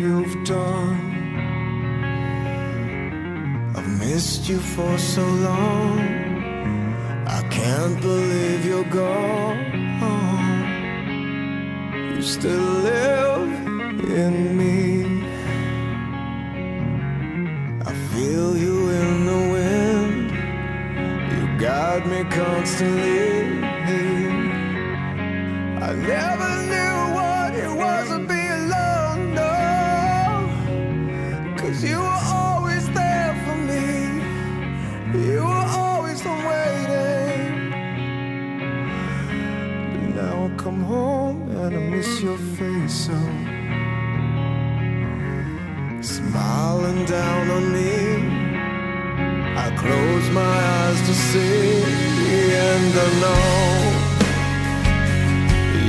you've done. I've missed you for so long. I can't believe you're gone. You still live in me. I feel you in the wind. You guide me constantly. I never I come home and I miss your face so. Smiling down on me. I close my eyes to see, and I know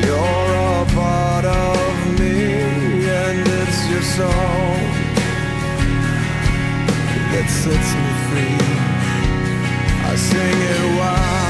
you're a part of me, and it's your song that sets me free. I sing it wild.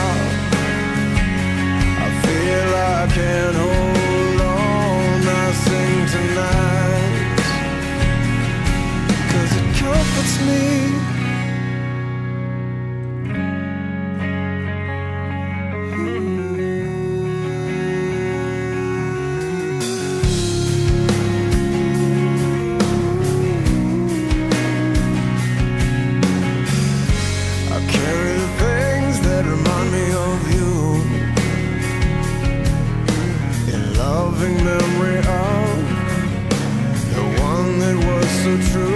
Loving memory of the one that was so true.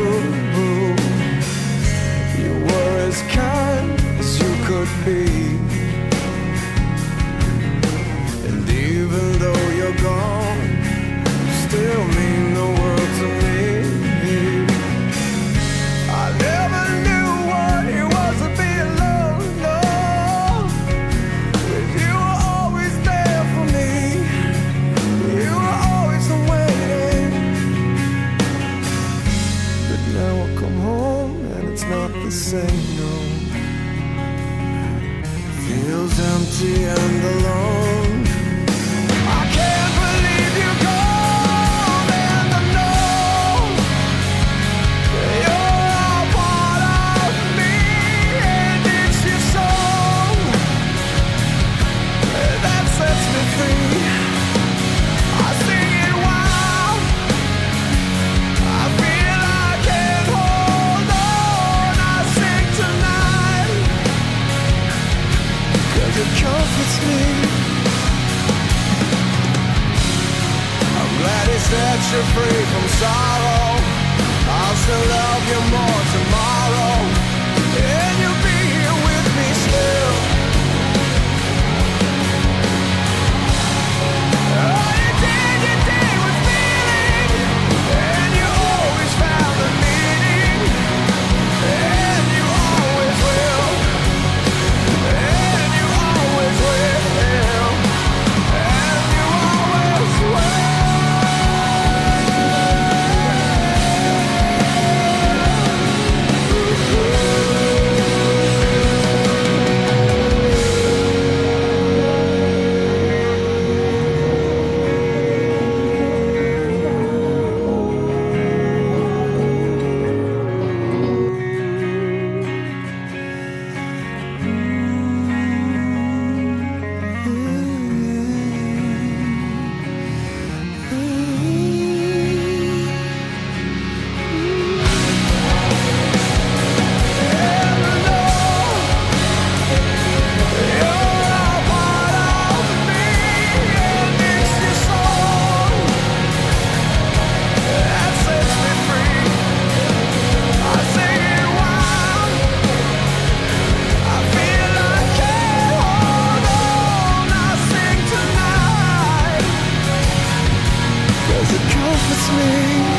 Feels empty and alone. It comforts me. I'm glad he set you free from sorrow. I'll still love you more tomorrow. Me